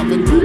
I've been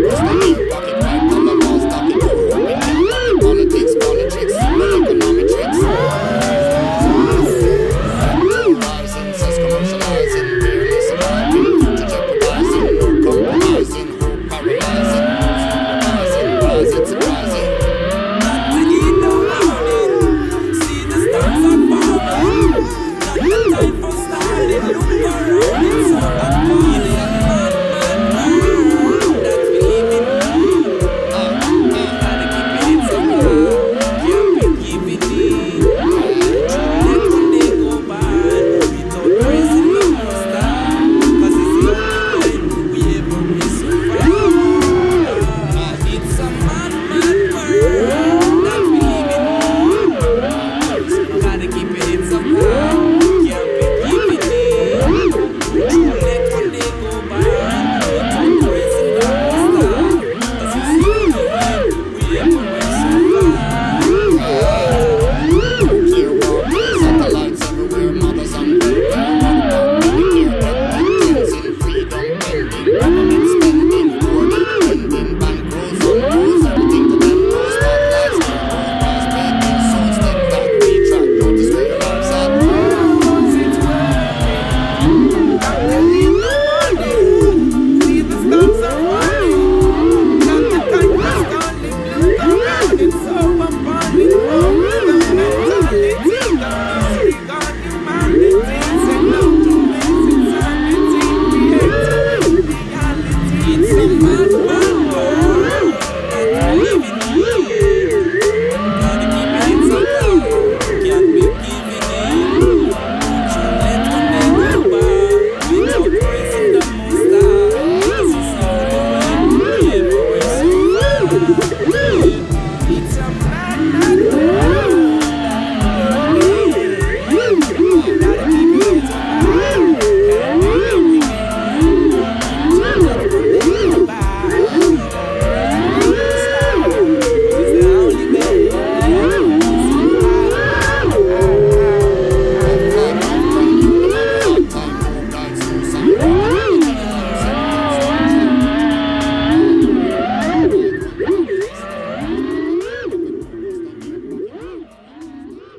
man.